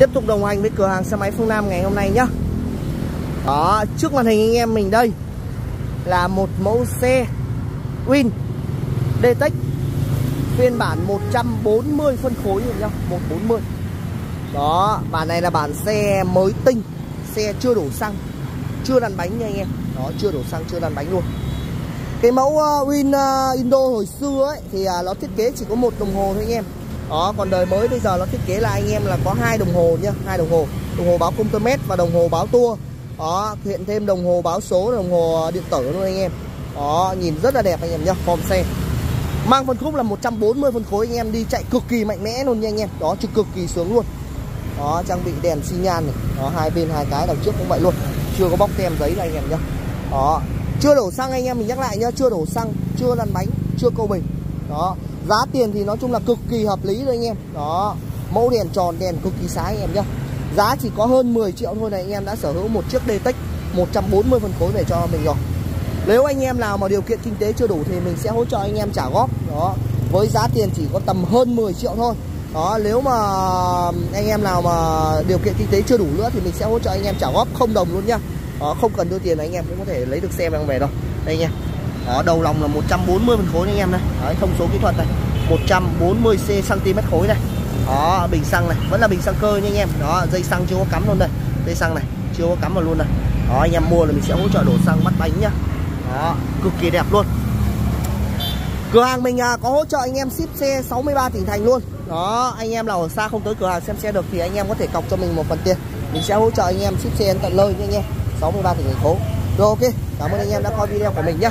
tiếp tục đồng hành với cửa hàng xe máy Phương Nam ngày hôm nay nhá. Đó trước màn hình anh em mình đây là một mẫu xe Win DTEC phiên bản 140 phân khối rồi nhá 140 đó bản này là bản xe mới tinh xe chưa đổ xăng chưa lăn bánh nha anh em. Đó chưa đổ xăng chưa lăn bánh luôn. Cái mẫu uh, Win uh, Indo hồi xưa ấy thì uh, nó thiết kế chỉ có một đồng hồ thôi anh em đó, còn đời mới bây giờ nó thiết kế là anh em là có hai đồng hồ nhá, hai đồng hồ. Đồng hồ báo công tơ mét và đồng hồ báo tua. Đó, hiện thêm đồng hồ báo số, đồng hồ à, điện tử luôn anh em. Đó, nhìn rất là đẹp anh em nhá, form xe. Mang phân khúc là 140 phân khối anh em, đi chạy cực kỳ mạnh mẽ luôn nha anh em. Đó chứ cực kỳ sướng luôn. Đó, trang bị đèn xi nhan này. Đó, hai bên hai cái đằng trước cũng vậy luôn. Chưa có bóc tem giấy là anh em nhá. Đó, chưa đổ xăng anh em, mình nhắc lại nhá, chưa đổ xăng, chưa lăn bánh, chưa câu bình. Đó giá tiền thì nói chung là cực kỳ hợp lý rồi anh em. Đó mẫu đèn tròn đèn cực kỳ sáng anh em nhá. Giá chỉ có hơn 10 triệu thôi này anh em đã sở hữu một chiếc Detect 140 phân khối để cho mình rồi. Nếu anh em nào mà điều kiện kinh tế chưa đủ thì mình sẽ hỗ trợ anh em trả góp. Đó với giá tiền chỉ có tầm hơn 10 triệu thôi. Đó nếu mà anh em nào mà điều kiện kinh tế chưa đủ nữa thì mình sẽ hỗ trợ anh em trả góp không đồng luôn nhá. Đó, không cần đưa tiền anh em cũng có thể lấy được xe mang về đâu. Đây nha đó đầu lòng là 140 phân khối anh em này. Đấy, thông số kỹ thuật này. 140 cm khối này. Đó bình xăng này. Vẫn là bình xăng cơ nha anh em. Đó dây xăng chưa có cắm luôn đây. Dây xăng này chưa có cắm vào luôn này. Đó anh em mua là mình sẽ hỗ trợ đổ xăng bắt bánh nhá. Đó cực kỳ đẹp luôn. Cửa hàng mình à, có hỗ trợ anh em ship xe 63 tỉnh thành luôn. Đó anh em nào ở xa không tới cửa hàng xem xe được thì anh em có thể cọc cho mình một phần tiền. Mình sẽ hỗ trợ anh em ship xe tận nơi nha anh em. 63 tỉnh thành phố rồi ok. Cảm ơn anh em đã coi video của mình nhé